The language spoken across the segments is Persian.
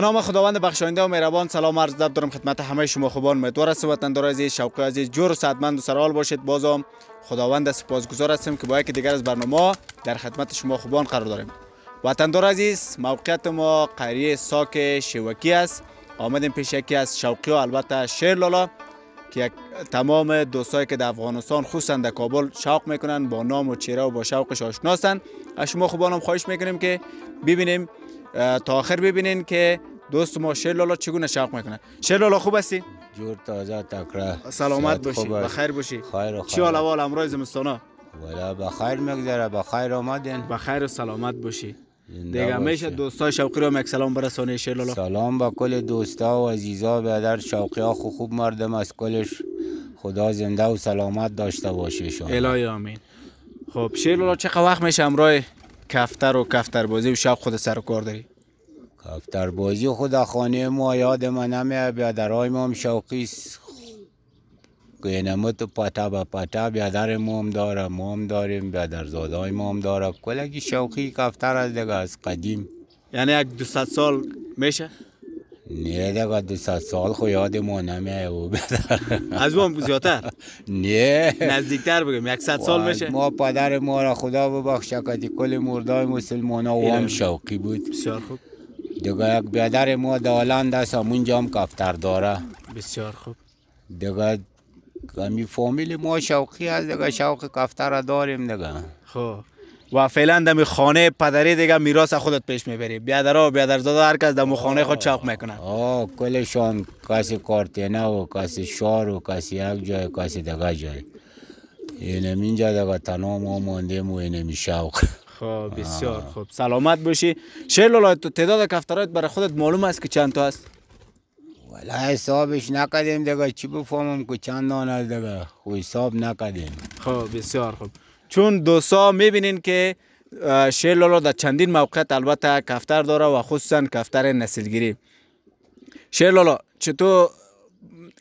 نام خداوند بخشاینده و مهربان سلام عرض ادب دارم خدمت همه شما خوبان. امیدوار است وطندار عزیز شوقی عزیز جور صحتمند و سرحال باشید. بازم خداوند سپاسگزار هستم که با یکی دیگر از برنامه در خدمت شما خوبان قرار داریم. وطندار عزیز موقعیت ما قریه ساک شوکی است. آمدیم پیش یکی از شوقی و البته شیر لالا که یک تمام دوستایی که در افغانستان خصوصا در کابل شوق می‌کنن با نام و چهره و با شوقش آشناستن از شما خوبانم خواهش می‌کنیم که ببینیم تا آخر ببینین که دوست ما شیر لالا چگونه شوق می‌کنه. شیر لالا خوب هستی؟ جور تازه تکره سلامت باشی. بخیر باشی. خیر و چی حال احوال امروز زمستانا؟ ولا بخیر میگذره بخیر آمدین. بخیر و سلامت باشی. دیگه میشه باشی. دوستای شوقی رو یک سلام برسانی شیر لالا سلام به کل دوستا و عزیزا بیادر شوقی ها خوب خوب مردم از کلش خدا زنده و سلامت داشته باشه شما. الهی آمین. خب شیر لالا چقدر وقت میشه امروز کفتر و کفتر بازی و شوق خود سر کار داری. کفتر بازی خدا خانه ما یاد من نمیه بیادرهای ما هم شوقی است. قینمت و پتا به پتا بیادر ما هم داره ما هم داریم بیادرزاده های ما هم داره. کلگی شوقی کفتر از دیگه از قدیم. یعنی یک دو سال میشه؟ نه دیگه دو ست سال خو یاد ما نمیه او. بیادر از اون زیادتر نه. نزدیکتر بگم یک سال میشه ما پدر ما را خدا ببخشه که کل مردای مسلمان ها و هم. شوقی بود. بسیار خوب. دیگه یک بیادر ما دالند است همونجا هم کفتر داره. بسیار خوب. دیگه کمی فامیل ما شوقی است دیگه شوق کفتر داریم دیگه. خب. و فعلا دم خانه پدری دیگه میراث خودت پیش می‌بری. بیادرها و بیادرزاده هر کس دم خانه خود شوق می‌کنن آه کلشان کسی کارتینه و کسی شار و کسی یک جای کسی دیگه جای. اینم اینجا دیگه تنها ما ماندیم و اینمی شوق. خب بسیار خوب سلامت باشی. شیر لالا تو تعداد کفترات برای خودت معلوم است که چند تا است؟ ولی حسابش نکردیم دیگه. چی بفهمم که چند دانه دیگه؟ خو حساب نکردیم. خب بسیار خوب چون دوستا می‌بینین که شیر لالا در چندین موقعیت البته کفتر داره و خصوصا کفتر نسلگیری. شیر لالا چطور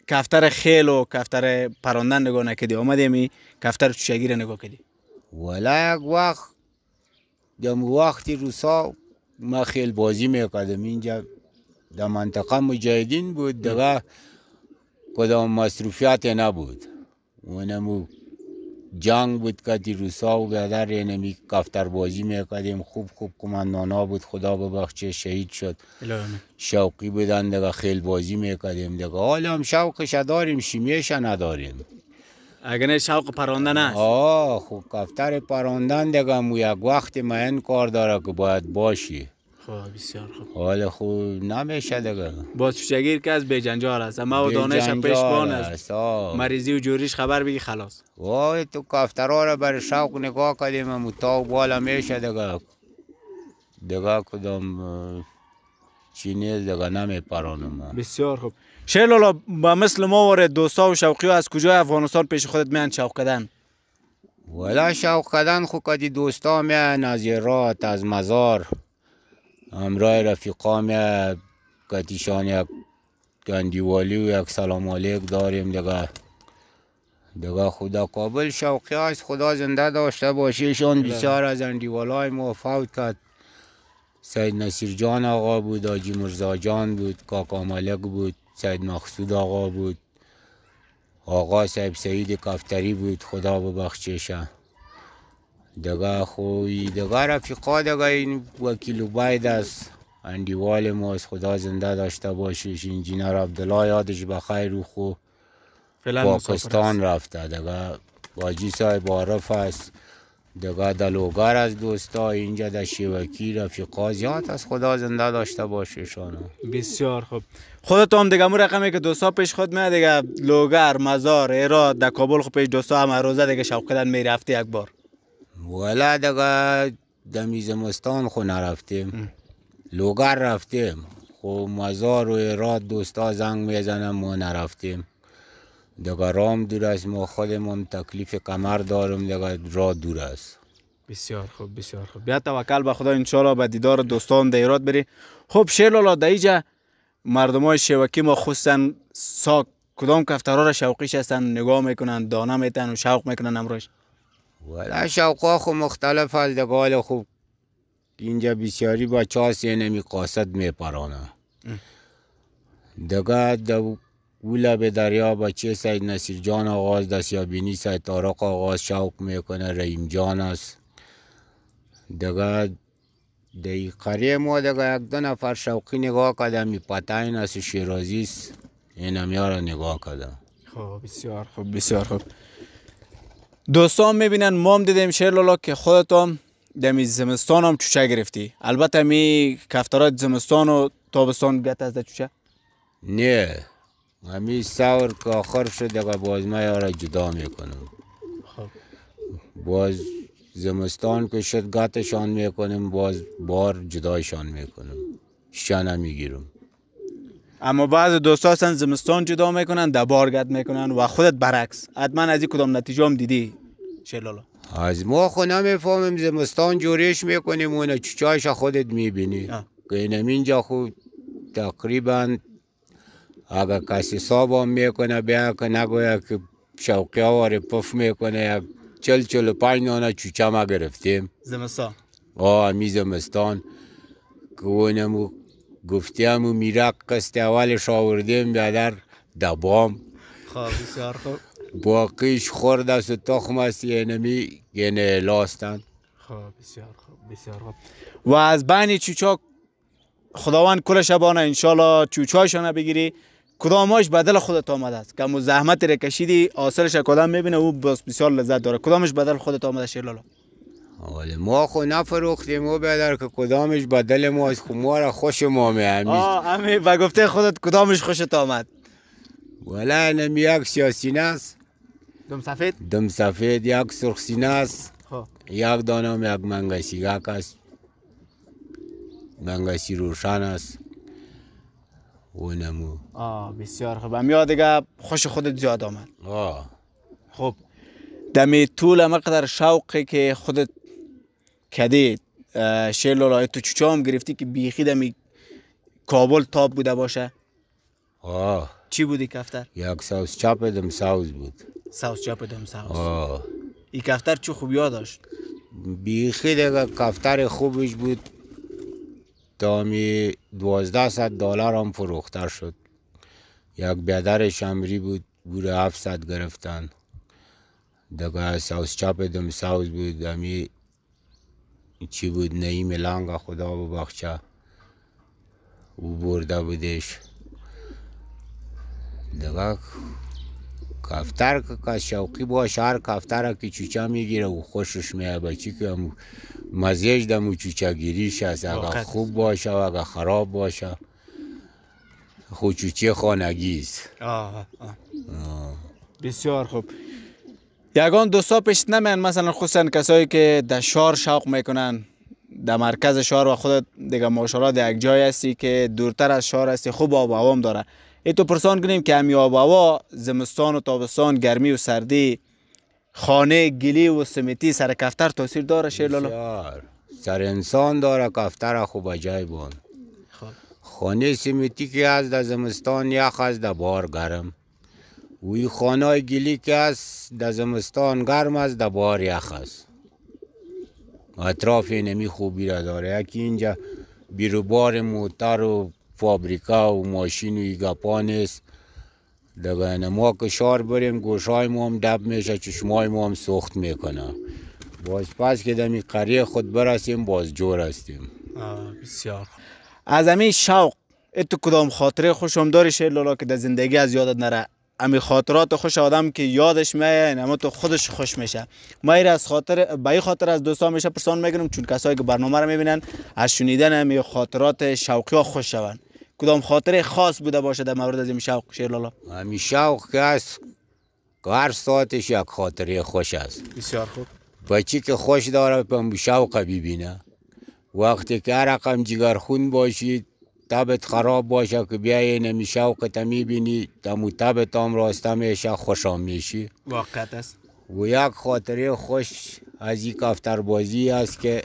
کفتر خیل و کفتر پراندن نگاه نکردی؟ آمدی می کفتر چوشگی رو نگاه کردی؟ ولی یک وقت دم وقتی روسا ما خیل بازی می‌کردم اینجا در منطقه مجاهدین بود دیگه کدام مصروفیت نبود. اونمو جنگ بود که روسا و بیادر اینمی کفتر بازی می‌کردیم. خوب خوب کماندانا بود. خدا ببخشه شهید شد. شوقی بودن دیگه خیل بازی می‌کردیم. دیگه حالا هم شوقش داریم شیمیش نداریم. اگر نه شوق پراندن است آه خوب کفتر پراندن دیگه مو یک وقت این کار داره که باید باشی. خب بسیار خوب. حال خوب نمیشه دیگه باز چوشگیر که از بیجنجار است. اما و دانش هم پیش بان است. مریضی و جوریش خبر بگی خلاص. وای تو کفترها را بر شوق نگاه کردیم هم تا بالا میشه دیگه دیگه کدام اه، چی نیست دیگه نمی پرانم بسیار خوب. شیر لالا با مثل ما وره دوستا و شوقی ها از کجای افغانستان پیش خودت میان شوق کردن؟ ولا شوق کردن خو کدی دوستا میان از ایرات از مزار. همراه رفیقا میان کتیشان یک گندیوالی و یک سلام علیک داریم. دیگه دیگه خدا کابل شوقی است. خدا زنده داشته باشیشان بسیار از اندیوالای ما فوت کرد. سید نصیر جان آقا بود آجی مرزا جان بود کاکا ملک بود سید مقصود آقا بود. آقا صاحب سعید کفتری بود. خدا ببخشیشه دیگه خوی دیگه رفیقا دیگه این وکیل باید است. اندیوال ماست خدا زنده داشته باشیش انجینر عبدالله یادش بخیر رو خو پاکستان رفته. دیگه باجی صاحب عارف است. دیگه دلوگر از دوستا. اینجا در شیوکی رفیقا زیاد از خدا زنده داشته باشه است. بسیار خوب. خودت هم دیگه مو رقمی که دوستا پیش خود میاد دیگه. لوگر مزار ایراد در کابل خود پیش دوستا هم روزه دیگه شوق کردن میری هفته یک بار. ولا دیگه دمی زمستان خو نرفتیم. لوگر رفتیم. خو مزار و ایراد دوستا زنگ می‌زنم ما نرفتیم. دیگه رام دور است ما خودمون تکلیف کمر دارم دیگه را دور است. بسیار خوب بسیار خوب. بیا توکل به خدا انشالله به دیدار دوستان در ایراد بری خب شیر لالا در اینجا مردم های شوکی ما خصوصا ساک کدام کفترها را شوقیش هستن نگاه می‌کنن دانه میتن و شوق می‌کنن امروز. ولی شوقا خو مختلف از دگال خوب. اینجا بسیاری بچه ها نمی قاصد میپرانه دیگه در اولا به دریا بچه سید نصیر جان آغاز دستیابینی سید تارق آغاز شوق می‌کنه رحیم جان است. دیگه در قریه ما دیگه یک دو نفر شوقی نگاه کردم می پتاین است شیرازی است. این هم نگاه کردم خب بسیار خوب بسیار خوب. دوستان می‌بینن ما هم دیدیم شیر لالا که خودتان دمی زمستان هم چوچه گرفتی. البته می کفترات زمستان و تابستان گت از چوچه؟ نه. همی سور که آخر شد دیگه باز ما یارا جدا می‌کنم. خب. باز زمستان که شد گاتشان می‌کنیم باز بار جدایشان می‌کنم. چوچه نمی‌گیرم اما بعض دوستا هستن زمستان جدا می‌کنن در بار گت می‌کنن و خودت برعکس. حتما از این کدام نتیجه هم دیدی شلالا از ما خو نمی‌فهمیم زمستان جوریش می‌کنیم اون چوچایش خودت می‌بینی. اینم اینجا خو تقریبا اگر کسی هم می‌کنه بیا که نگویا که شوقی آواره پف می‌کنه. یک چل چل پنج نانه چوچه ما گرفتیم. زمستان. آه می زمستان. که اونمو گفتیم و میرک قسط اولش آوردیم بیادر دبام خب بسیار خوب. باقیش خورد است و تخم است یعنی یعنی لاستن. خب بسیار خوب بسیار خوب. و از بین چوچا خداوند کل شبانه انشالله چوچایشان بگیری. کدامش بدل خودت آمده است؟ که زحمت را کشیدی حاصلش کدام می‌بینه؟ او بس بسیار لذت داره. کدامش بدل خودت آمده شیرلالا ولی ما خو نفروختیم و بیادر که کدامش بدل ماست خو ما را خوش ما آه همین و گفته خودت کدامش خوشت آمد؟ ولی نمی یک سیاسینه است دم سفید؟ دم سفید یک سرخسینه است. خب. یک دانم یک منگسیگک است. منگسی روشن است. اونمو آه بسیار خوب. هم دیگه خوش خودت زیاد آمد. آه. خب. دمی طول مقدر شوقی که خودت کدی شیر لالای تو چوچا هم گرفتی که بیخی دمی کابل تاب بوده باشه؟ آه. چی بودی کفتر؟ یک سوس چپ دم سوز بود. ساوس چاپ دم ساوس آه. این کفتر چه خوبی داشت؟ بیخی دیگه کفتر خوبش بود. دامی دوازده ست دلار هم فروخته شد. یک بیادر شمری بود بوره هفت ست گرفتن. دیگه سوس چپ دم سوز بود. دمی چی بود؟ نعیم لنگ خدا ببخشه او برده بودش. دیگه کفتر که که شوقی باشه هر کفتر که چوچه می‌گیره و خوشش میه بچی که مزیج دمو چوچه گیریش هست اگه. خوب باشه و اگه خراب باشه. خود چوچه خانگی است. آه. آه. بسیار خوب. یگان دوستا پیش نمیان مثلا خصوصا کسایی که در شهر شوق می‌کنن. در مرکز شهر و خودت دیگه ماشاءالله در یک جای هستی که دورتر از شهر هستی خوب آب و هوام داره. ای تو پرسان کنیم که همی آب و هوا زمستان و تابستان گرمی و سردی خانه گلی و سمیتی سر کفتر تاثیر داره شیر لالا. سر انسان داره کفتر خوب جای بان خب. خانه سیمیتی که از در زمستان یخ است در بار گرم. وی خانه گلی که است در زمستان گرم است در بار یخ است. اطراف نمی خوبی را داره. یکی اینجا بیرو بار موتر و فابریکا و ماشین و ایگپا نیست. دیگه ما که شار بریم گوشای ما هم دب میشه چشمای ما هم سخت می‌کنه. باز پس که دمی قریه خود برسیم باز جور هستیم بسیار. از همین شوق ای تو کدام خاطره خوشم داری شیر لالا که در زندگی از یادت نره؟ امی خاطرات خوش آدم که یادش میه اما تو خودش خوش میشه. ما ایر از خاطر به این خاطر از دوستان میشه پرسان می‌گیرم چون کسایی که برنامه رو می‌بینن از شنیدن امی خاطرات شوقی ها خوش شون کدام خاطره خاص بوده باشه در مورد از این شوق شیر لالا؟ همی شوق که هست که هر ساعتش یک خاطره خوش است. بسیار خوب. بچی که خوش داره پم شوق ببینه. وقتی که رقم جگرخون باشی تبت خراب باشه که نمی شوق تا می‌بینی تمو تبت هم راسته میشه خوشم میشی. واقعیت است. و یک خاطره خوش از این کفتر بازی است که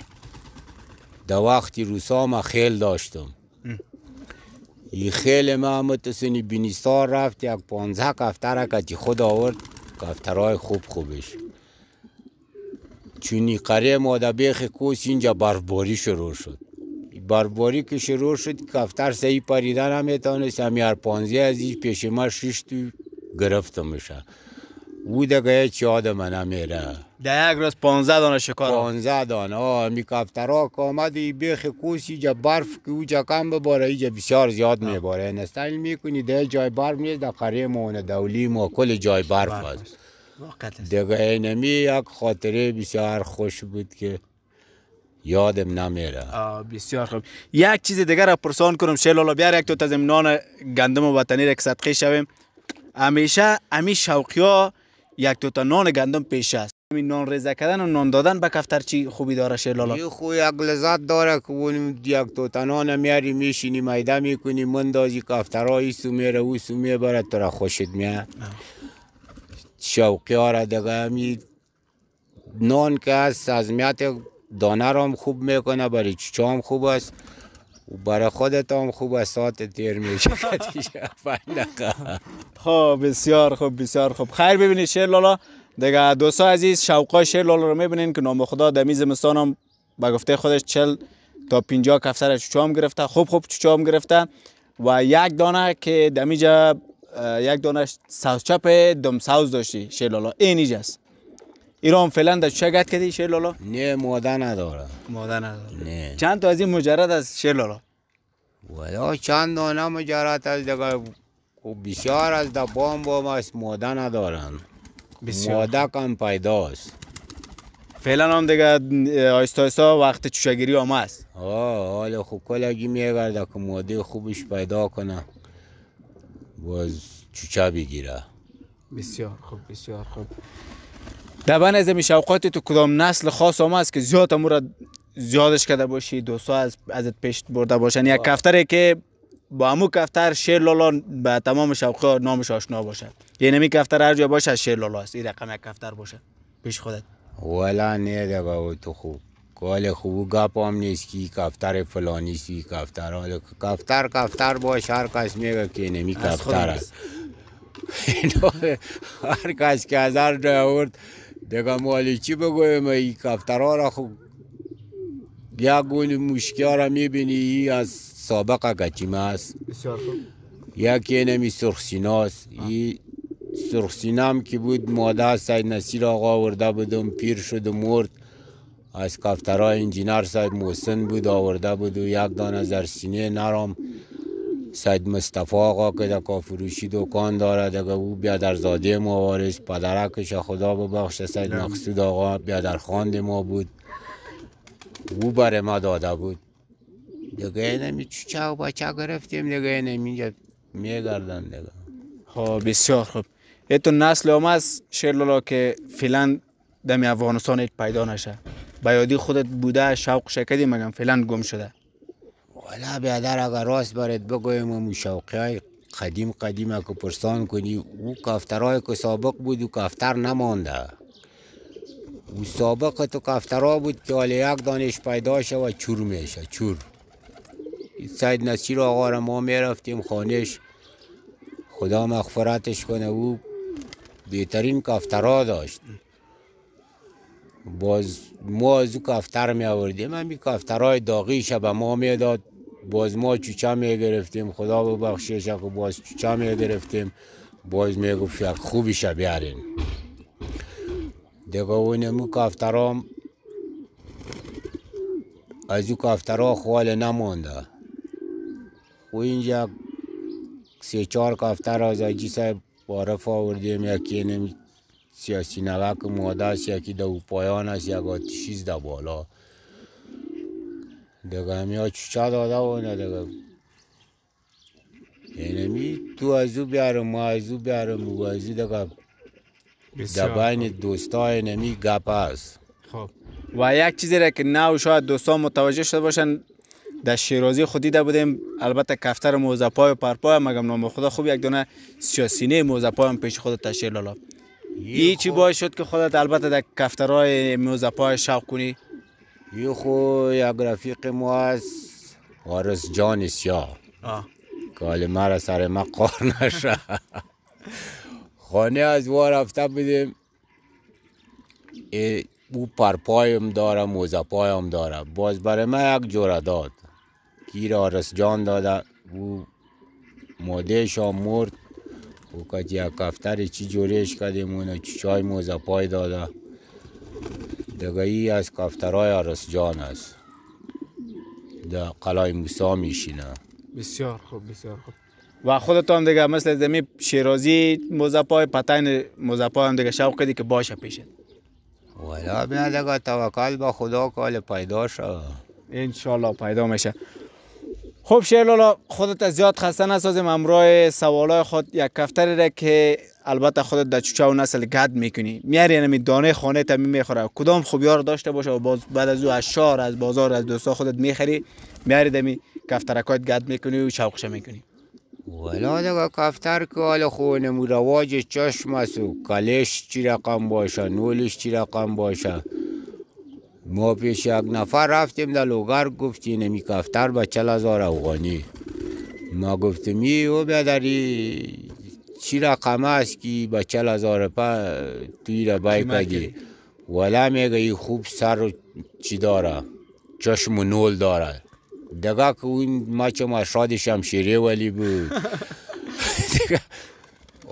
در وقتی روسا ما خیل داشتم. این خیل ما متسنی بینیستان رفت یک پانزه کفتر که خود آورد کفترهای خوب خوبش. چونی قره ما در بیخ کوس اینجا برفباری شروع شد. برباری که شروع شد کفتر سعی پریدن هم می‌تونست. همی پانزی از این پیش ما شش تو میشه او دیگه هیچ یاد من نمیره در یک روز 15 دانه شکار. پانزه دانه. آه می کفترها که آمد ای بیخ کوس اینجا برف که اوجا کم بباره اینجا بسیار زیاد میباره. نستایل می‌کنی ده جای برف نیست در قریه ما دولی ما کل جای برف است. دیگه اینمی یک خاطره بسیار خوش بود که یادم نمیره. بسیار خوب. یک چیز دیگر را پرسان کنم شیلالا بیار یک تو تا نان گندم وطنی را که صدقه شویم. همیشه امی شوقی ها یک تو تا نان گندم پیش است. همین نان ریزه کردن و نان دادن به کفتر چی خوبی داره شیلالا یه خو یک لذت داره که اون یک تو تنان میاری میشینی میده می‌کنی مندازی کفترها ایسو میره اوسو می‌بره تو را خوشت میاد. شوقی ها را دیگه نان که هست سزمیت دانه را هم خوب می‌کنه برای چوچا هم خوب است. برای خودت هم خوب است ساعت تیر میشه. خب بسیار خوب بسیار خوب. خیر ببینید شیر لالا. دیگه دوستا عزیز شوقای شیر لالا رو می‌بینین که نام خدا دمی زمستان هم به گفته خودش چل تا 50 کفتر چوچا هم گرفته. خوب خوب چوچا هم گرفته. و یک دانه که دمیجا یک دانه ساوز چپ دم ساوز داشتی شیر لالا. این ایجاست ایران فعلا در چه گت کردی شیر لالا؟ نه ماده نداره. ماده نداره. نه. چند تا از این مجرد از شیر لالا؟ ولی چند دانه مجرد از دیگه. خوب بسیار از در بام بام است ماده ندارن. ماده کم پیداست فعلا هم دیگه آیستا آیستا وقت چوشگیری هم است. آه حالا خوب کلگی میگرده که ماده خوبش پیدا کنه. باز چوچه بگیره. بسیار خوب بسیار خوب. دبن از می شوقات تو کدام نسل خاص هم است که زیاد امور زیادش کرده باشی دوستا از ازت پیش برده باشن. یک کفتره که با امو کفتر شیر لالا به تمام شوقا نامش آشنا باشه. یه نمی کفتر هر جا باشه از شیر لالا است. این رقم یک کفتر باشه. پیش خودت. ولا نه دیگه و تو خوب. کال خوب گپ هم نیست که کفتر فلانی سی کفتر. حالا کفتر کفتر باش هر کس میگه که نمی از کفتر است. هر کس که از هر جای آورد دیگه مالی چی بگویم؟ ای کفترها را خوب یک گونه مشکی را می‌بینی؟ ای از سابق گچیمه است. یکی نمی سرخسیناست ای سرخسینم که بود ماده سید نصیر آقا آورده بودم پیر شد و مرد. از کفترهای انجینر سید محسن بود آورده بود و یک دانه زرسینه نرم. سید مصطفی آقا که در کافروشی دکان داره دیگه او بیادر زاده ما وارث پدرکش خدا ببخشه سید مقصود آقا بیادر خواند ما بود. او برای ما داده بود. دیگه نمی چوچه و بچه گرفتیم دیگه نمی میگردن دیگه. خب بسیار خوب. یه تو نسل هم است شیر لالا که فعلا دمی افغانستان پیدا نشه. به یادی خودت بوده شوق شکدی مگم فعلا گم شده. والا بیادر اگر راست برات بگویم و شوقی های قدیم قدیم که پرسان کنی او کفترهای که سابق بود و کفتر نمانده. او سابق تو کفترها بود که حالا یک دانش پیدا شه و چور میشه چور. سید نصیر آقا را ما می‌رفتیم خانش خدا مغفرتش کنه او بهترین کفترها داشت. باز ما از او کفتر می آوردیم همین کفترهای داغیش به ما می‌داد. باز ما چوچه می گرفتیم خدا ببخشیش که باز چوچه می گرفتیم. باز می گفت یک خوبیش بیارین دیگه اون مو کفترام از او کفترها خوال نمانده و اینجا سه چهار کفتر از اجی صاحب بارف آوردیم. یکی نمی سیاسی نوک ماده است یکی دو پایان است یک آتیشیز در بالا. همی ها چوچه داده و نه دیگه یعنی تو از او بیارم ما از او بیارم و از او دیگه در بین دوستای نمی گپ است خب و یک چیزی را که نه و شاید دوستان متوجه شده باشن در شیرازی خود دیده بودیم البته کفتر موزه پای و پرپای مگم نام خدا خوب یک دونه سیاسینه موزه پای هم پیش خودت تشکیل لالا این چی باعث شد که خودت البته در کفترهای موزه پای شوق کنی یه خو یک رفیق ما است وارث جان سیاه. که حال مرا سر ما قار نشه خانه از وا رفته بودیم. او پرپایم داره موزه پایم داره باز برای من یک جوره داد. گیر آرس جان داده او مادهش هم مرد. او که یک کفتر چی جوریش کردیم اونو چای موزه پای داده دیگه ای از کفترهای آرس جان است در قلای موسا میشینه بسیار خوب بسیار خوب و خودت هم دیگه مثل زمین شیرازی موزپای پتین موزپای هم دیگه شوق کردی که باشه پیشت والا بیا دیگه توکل به خدا کال پیدا شد انشالله پیدا میشه خب شیرلالا خودت زیاد خسته نسازیم امرای سوالای خود یک کفتری را که البته خودت در چوچه و نسل گد می‌کنی. میاری نمی دانه خانه تا می‌خوره. کدام خوبیار داشته باشه و باز بعد از او از شهر از بازار از دوستا خودت می‌خری میاری دمی کفترکات گد می‌کنی و شوقش می‌کنی. والا دیگه کفتر که حالا خو نمو رواج چشم است و کلش چی رقم باشه نولش چی رقم باشه. ما پیش یک نفر رفتیم در لوگر گفتی نمی کفتر به چل هزار افغانی. ما ای او بیادری چی رقم است که به چل هزار پا توی را بای کدی ولا میگه ای خوب سر چی داره؟ چشم و نول داره. دیگه که اون مچ مشاد شمشیری ولی بود.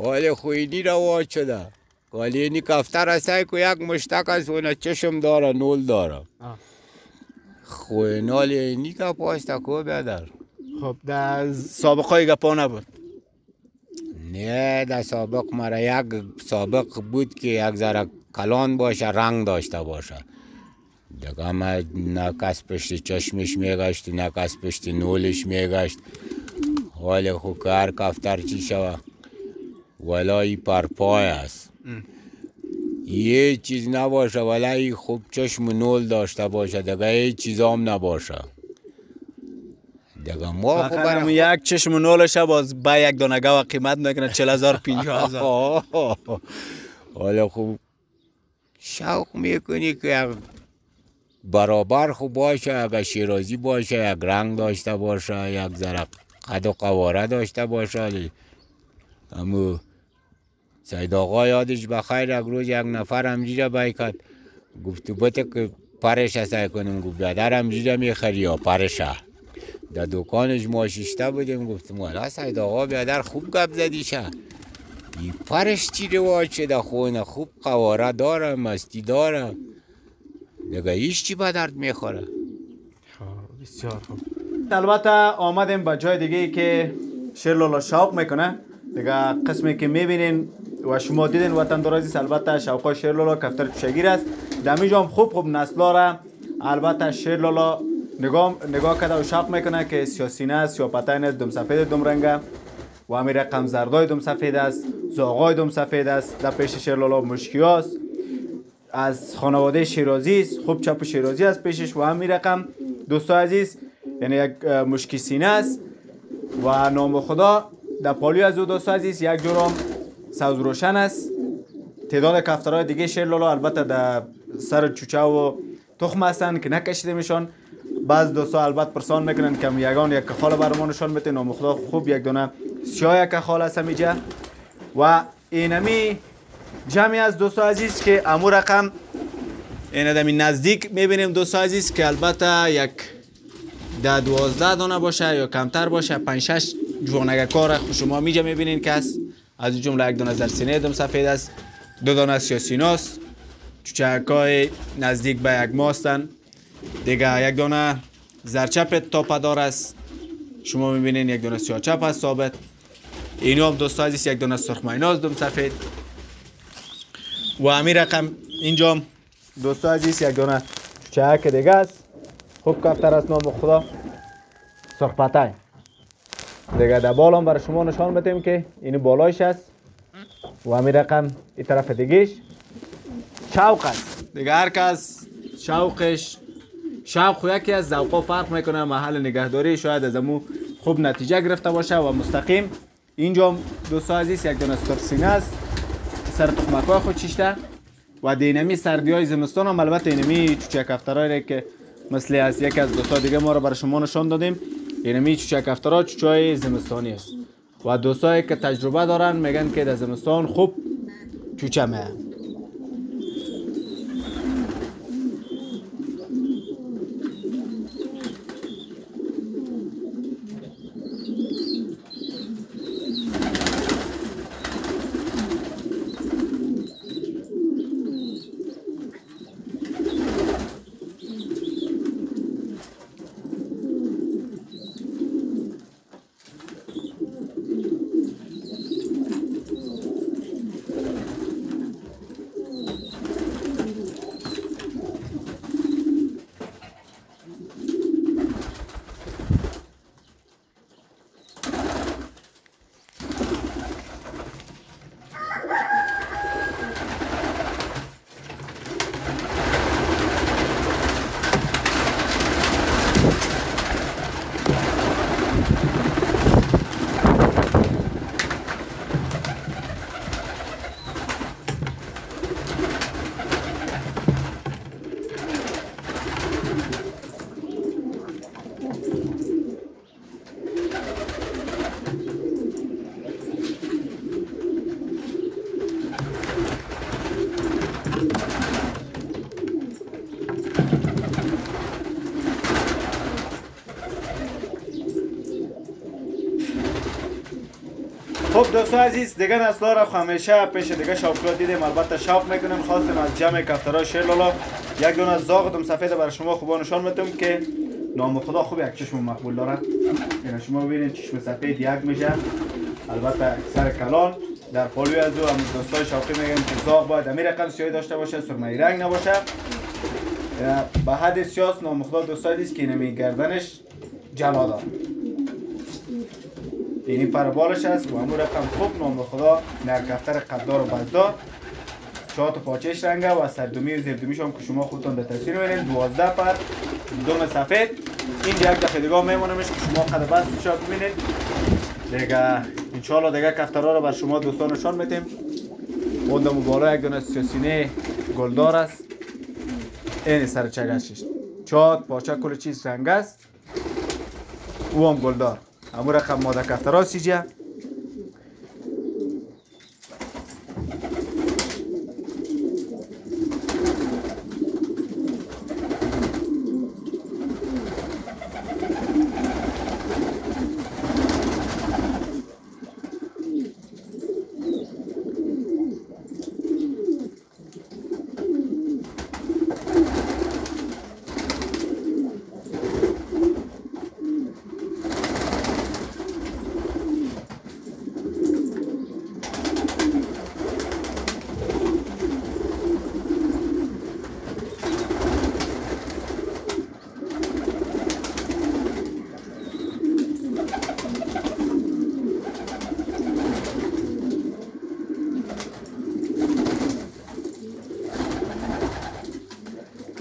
ولی خوینی رواج شده. ولی اینی کفتر هسته که یک مشتک است و چشم داره نول داره. خوینال اینی که پاسته کو بیادر. خب در سابقه های گپا نبود. نه در سابق مرا یک سابق بود که یک ذره کلان باشه رنگ داشته باشه. دیگه ما نه کس پشت چشمش میگشت نه کس پشت نولش میگشت. ولی خو که هر کفتر چی شوه. ولا ای پرپای است. یه چیز نباشه ولی خوب چشم نول داشته باشه دیگه هیچ چیز هم نباشه. دیگه ما خب یک چشم و نولش باز با یک دانه گوه قیمت می‌کنه چل هزار پینجا هزار. حالا خوب شوق می‌کنی که یک برابر خوب باشه اگر شیرازی باشه یک رنگ داشته باشه یک ذره قد و قواره داشته باشه. امو سید آقا یادش بخیر یک روز یک نفر همجی را بای کرد گفت بته که پرش سعی کنیم گفت بیادر همجی را می‌خری یا پرشه؟ در دکانش ما شیشته بودیم گفتم والا سید آقا بیادر خوب گپ زدی شه. این پرش چی رواج شده؟ خونه خوب قواره داره مستی داره دیگه ایش چی به درد می‌خوره؟ بسیار خوب. البته آمدیم به جای دیگه که شیرلالا شوق می‌کنه. دیگه قسمی که می‌بینین و شما دیدین وطن درازی البته شوقای شیرلالا کفتر چشگیر است. دمی خوب خوب نسلا را البته شیرلالا نگاه نگاه کرده و شوق می‌کنه که سیاسینه است یا پتین است دم سفید دم رنگه و امیر رقم زردای دم سفید است زاغای دم سفید است در پیش شیرلالا مشکی است. از خانواده شیرازی است خوب چپ شیرازی است پیشش. و همین رقم دوستا عزیز یعنی یک مشکی سینه است. و نام خدا در پالی از او دوستا عزیز یک جرام سوز روشن است. تعداد کفترهای دیگه شیرلالا البته در سر چوچه و تخم هستند که نکشیده میشون بعض دوستا البته پرسان می‌کنن که یگان یک کخال برمان نشان بده خوب یک دونه سیاه کخال است همیجا و اینمی جمعی از دوستا عزیز که امو رقم این ادمی نزدیک می‌بینیم دوستا عزیز که البته یک ده دوازده دانه باشه یا کمتر باشه. پنج شش جوانگه کار شما میجا می‌بینین است از این جمله یک دانه زرسینه دم سفید است دو دانه سیاسیناس چوچکای نزدیک به یک ماستن. دیگه یک دانه زرچپ تاپدار است. شما می‌بینین یک دانه سیاچپ است ثابت. اینو هم دوستا عزیز یک دانه سرخمیناز دم سفید. و همین رقم اینجا دوستا عزیز یک دانه چهک دیگه است. خوب کفتر است نام خدا. سرخپتای دیگه در بالا هم برای شما نشان بدیم که این بالایش است. و همین رقم این طرف دیگهش. شوق است. دیگه هر کس شوقش شوق خو یکی از ذوقا فرق می‌کنه محل نگهداری شاید از امو خوب نتیجه گرفته باشه و مستقیم. اینجا دوستا عزیز یک دانه سرسینه است. سر تخمک خود چیشته و دینمی سردی های زمستان هم. البته اینمی چوچک کفترهای که مثل از یکی از دوستا دیگه ما رو برای شما نشان دادیم. اینمی چوچک کفترها چوچای زمستانی است. و دوستایی که تجربه دارن میگن که در زمستان خوب چوچه میه خب دوستان عزیز دیگه نسلا را همیشه پیش دیگه شوقیات دیدیم البته شوق می‌کنیم. خواستیم از جمع کفترها شیرلالا یک دونه زاغ دم سفید برای شما خوبا نشان می‌تونم که نام خدا خوب یک چشم مقبول داره. یعنی شما ببینید چشم سفید یک میشه. البته سر کلان در پالوی از او هم دوستای شوقی میگن که زاغ باید امیر رقم سیاهی داشته باشه سرمه رنگ نباشه. به حد سیاس نام خدا دوستای که اینمی گردنش جلا داره. اینی پر بالش است و همون رقم خوب نام خدا نرکفتر قدار و بزدار چهار تا پاچش رنگه و سردومی و زیردومیش هم که شما خودتون در تصویر می‌بینید. دوازده پر دوم سفید این یک دفعه دیگه میمونمش که شما قد بست شما ببینید دیگه انشاءالله دیگه کفترها رو بر شما دوستان نشان میتیم اون بالا یک دونه سیاسینه گلدار است. این سر چگشش. چاد پاچه کل چیز رنگ است. او هم گلدار. همون رقم ماده کفترها سیجه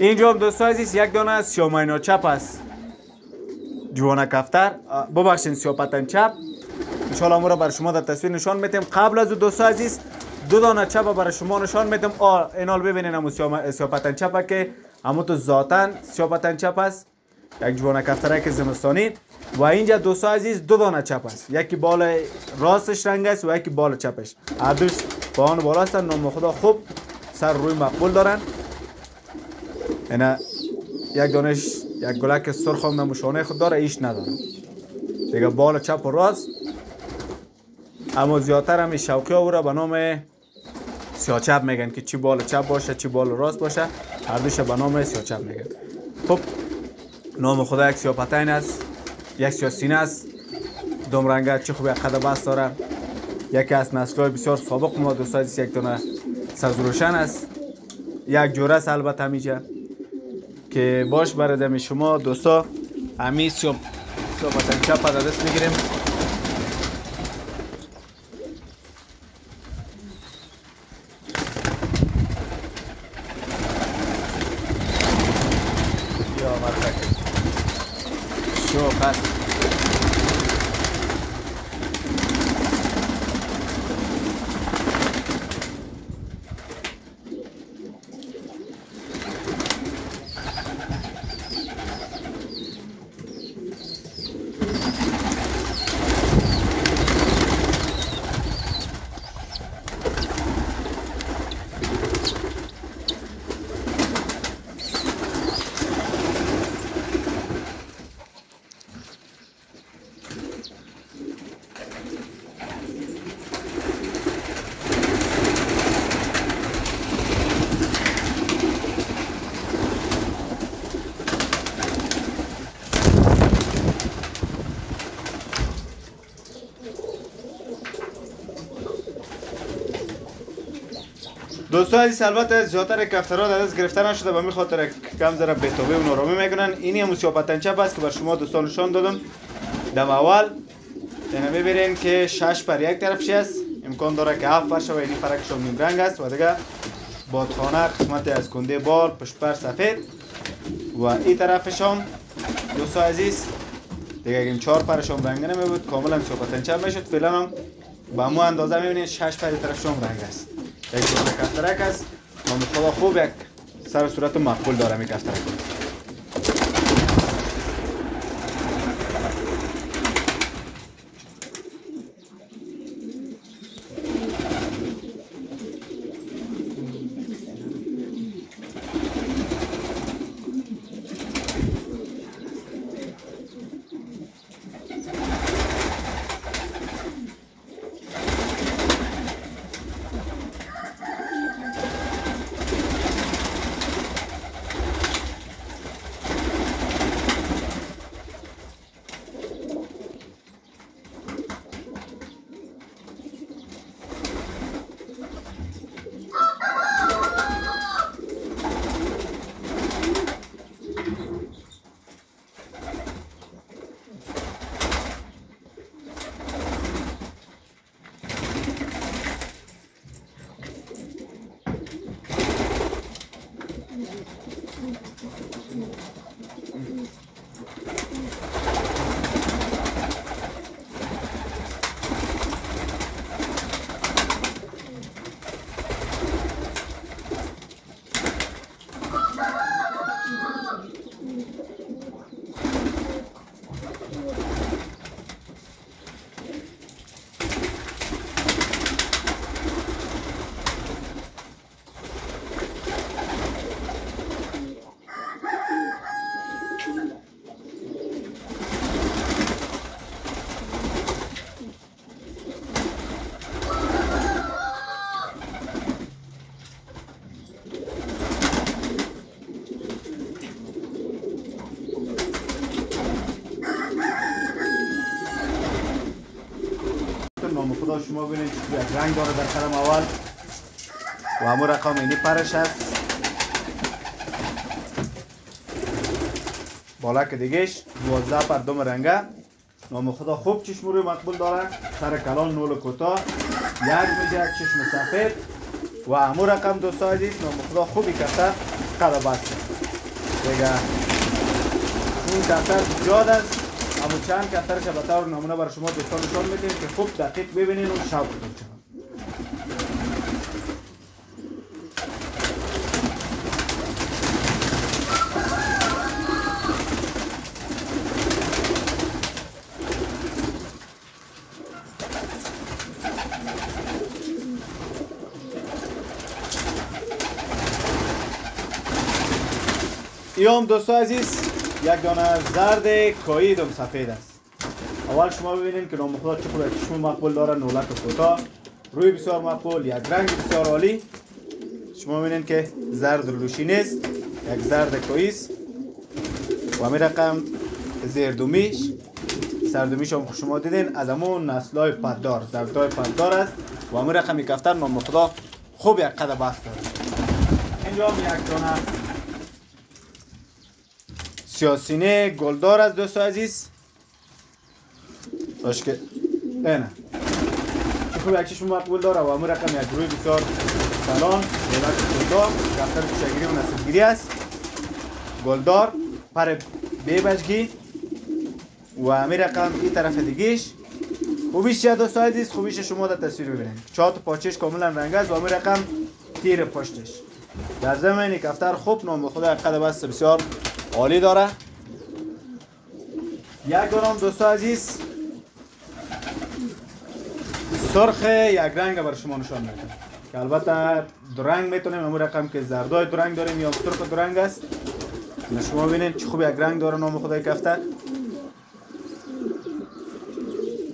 اینجا هم دوستان عزیز یک دانه از سیاماینا چپ است. جوانه کفتر. ببخشین سیاپتن چپ. انشاءالله امورا برای شما در تصویر نشان میتیم قبل از دوستان عزیز دو دانه چپ برای شما نشان میتیم آ اینال ببینین همون سیاپتن چپ که همون تو ذاتن سیاپتن چپ است. یک جوانه کفتره که زمستانی. و اینجا دوستان عزیز دو دانه چپ است. یکی بال راستش رنگ است و یکی بال چپش. هر دوش با آن بالا خدا خوب سر روی مقبول دارن. اینا یک دانش یک گلک سرخ هم مشانه خود داره ایش نداره دیگه بال چپ و راست. اما زیادتر هم شوقی ها را به نام سیاه چپ میگن که چی بال چپ باشه چی بال راست باشه. هر دوش به نام سیاه چپ میگن. خب نام خدا یک سیاه پتین است یک سیاه سینه است. دوم رنگ چی خوب یک بست داره. یکی از نسل بسیار سابق ما دوست یک دونه سرزروشن است. یک جوره است البته همیشه که باش برای شما دوستا همی صحبت چپ در دست می‌گیریم یا مرتک شو پس دوستان عزیز البته زیادتر کفترها در دست گرفته نشده. به خاطر کم ذره بتابه و نارامی می‌کنن اینی هم سیاپتنچه است که بر شما دوستان نشان دادم. دم اول. اینا ببینین که شش پر یک طرفش است. امکان داره که هفت پر و اینی فرقش نیم رنگ است. و دیگه بادخانه قسمت از کنده بال پشت پر سفید. و این طرفش هم دوستان عزیز دیگه اگه چهار پرش هم رنگ نمی بود کاملا سیاپتنچه می‌شد. فعلا هم به مو اندازه می‌بینید شش پر طرفش هم رنگ است. یک کفترک است نام خدا خوب یک سر صورت مقبول داره می شما یک رنگ داره در قدم اول و همون رقم اینی پرش است بالا که دیگهش 12 پر دوم رنگه. نام خدا خوب چشم روی مقبول داره. سر کلان نول کوتاه یک میجه چشم سفید. و همون رقم دوستا عزیز نام خدا خوبی کفتر قد بسته دیگه. این کفتر زیاد است. چند کفترش به طور نمونه برای شما دوستان نشان میدیم که خوب دقیق ببینین و شوق کنید ایام دوستو عزیز یک دانه زرد کاییدم سفید است اول شما ببینیم که نام خدا چقدر چشم مقبول داره نولک کوتاه روی بسیار مقبول یک رنگ بسیار عالی. شما ببینید که زرد روشی نیست یک زرد کاییست و همین رقم زیردومیش. سردومیش هم شما دیدین از همون نسلای پددار زردای پددار است. و همین رقم یک نام خدا خوب یک قد بست داره. اینجا هم یک دانه سیاسینه گلدار از دوست عزیز. باش که اینه خوب یکیشون مقبول داره و همون رقم یک روی بسیار سلام. دولت گلدار دفتر کوچگیری و نسلگیری است. گلدار پر بیبجگی و همین رقم این طرف دیگیش خوبیش چیه دوست عزیز؟ خوبیش شما در تصویر ببینید. چهار پاچش کاملا رنگ است و همین رقم تیر پشتش. در زمین کفتر خوب نام خدا قد بست بسیار عالی داره. یک دارم دوستو عزیز. سرخ یک رنگ بر شما نشان میدم که البته دو رنگ می‌تونیم همون رقم که زردای دو رنگ داریم یا سرخ دو رنگ است. شما ببینید چه خوب یک رنگ داره نام خدای کفتر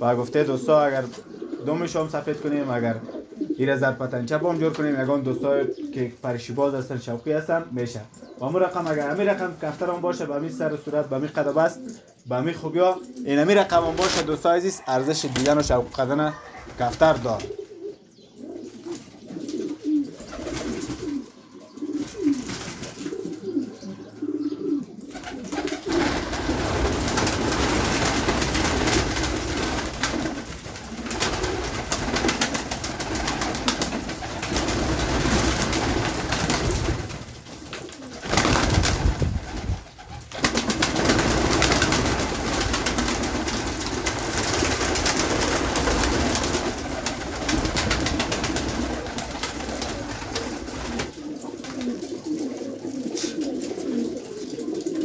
و گفته دوستا اگر دومش هم سفید کنیم اگر این زر پتنچه هم جور کنیم یگان دوستای که پرشی باز هستن شوقی هستن میشه. و همون رقم اگر همین رقم کفتر هم باشه به همین سر و صورت به همین قدم است به همین خوبی ها این همین رقم هم باشه دوستا عزیز ارزش دیدن و شوق کردن کفتر دار.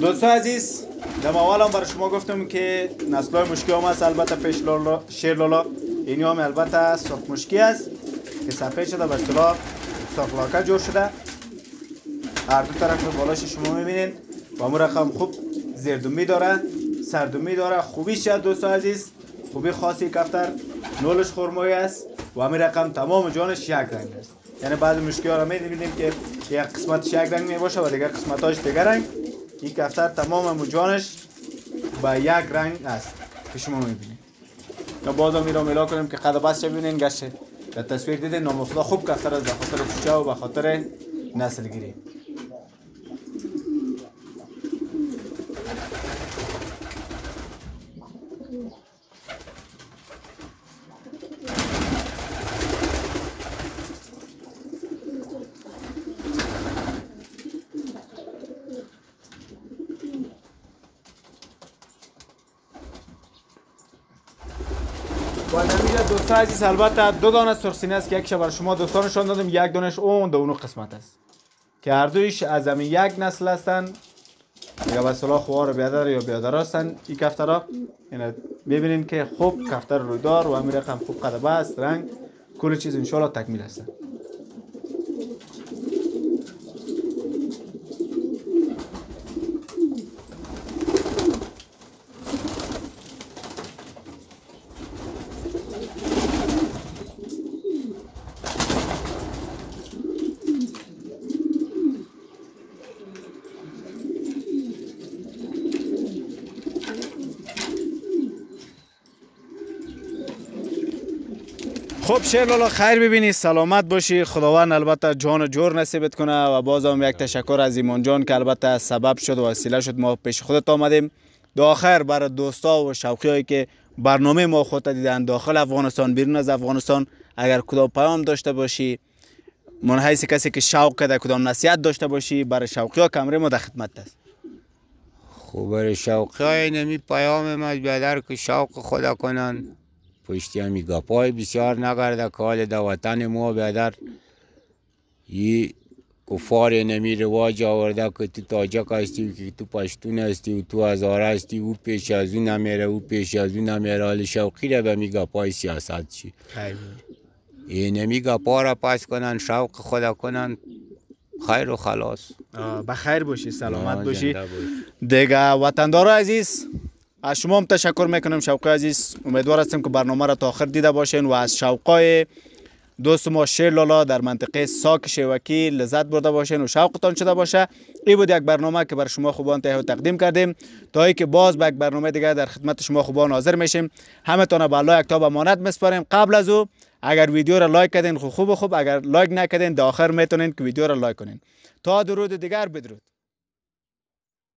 دوستو عزیز در اول هم برای شما گفتم که نسل مشکی هم هست البته پیش لالا شیر لالا اینی هم البته صاف مشکی است که سفید شده به اصطلاح صاف جور شده. هر دو طرف بالاش شما می‌بینین. و همون رقم خوب زیردومی داره سردومی داره. خوبیش شد دوستو عزیز. خوبی خاصی کفتر نولش خرمایی است. و همین رقم تمام جانش یک رنگ است. یعنی بعضی مشکی ها را که یک قسمتش یک رنگ می باشه و دیگر قسمتاش دیگر رنگ. این کفتر تمام جانش با یک رنگ است که شما می‌بینید. یا باز هم میرا میلا کنیم که قد بس ببینین گشه در تصویر دیدین نام خدا خوب کفتر است به خاطر چوچه و به نسل گیری و نمیده دوستا عزیز البته دو دانه سرسینه است که یکش برای شما دوستانشان دادم یک دانش اون دو قسمت است. که هر دویش از همین یک نسل هستن. یا به صلاح خوار بیادر یا بیادر هستن. این کفترها یعنی ببینین که خوب کفتر رویدار و همین رقم خوب قدبه است رنگ. کل چیز انشالله تکمیل هستن. خب شیر لالا خیر ببینی سلامت باشی. خداوند البته جان و جور نصیبت کنه و باز هم یک تشکر از ایمان جان که البته سبب شد و وسیله شد ما پیش خودت آمدیم. آخر برای دوستا و شوقی هایی که برنامه ما خودت دیدن داخل افغانستان بیرون از افغانستان اگر کدام پیام داشته باشی من حیث کسی که شوق کرده کدام نصیحت داشته باشی برای شوقی ها کمره ما در خدمت است. خب برای شوقی های نمی پیام ما بیادر که شوق خدا کنن پشتی همی گپای بسیار نگرده که حال در وطن ما بیادر یه کفار نمی رواج آورده که تو تاجک هستی و که تو پشتون هستی و تو هزاره هستی او پیش از اون نمیره او پیش از اون نمیره حال شوقی را به می گپای سیاست چی؟ این نمی گپا را پس کنن شوق خدا کنن. خیر و خلاص. بخیر باشی سلامت باشی. دیگه وطندار عزیز. از شما هم تشکر می‌کنم شوقی عزیز. امیدوار هستم که برنامه را تا آخر دیده باشین و از شوقای دوست ما شیر لالا در منطقه سهاک شیوکی لذت برده باشین و شوقتان شده باشه. این بود یک برنامه که بر شما خوبان تهیه تقدیم کردیم. تا ای که باز به یک برنامه دیگه در خدمت شما خوبان حاضر میشیم. همه تان به الله یک تا امانت میسپاریم. قبل از او اگر ویدیو را لایک کردین خوب خوب خوب. اگر لایک نکردین آخر می‌تونین که ویدیو را لایک کنین. تا درود دیگر بدرود.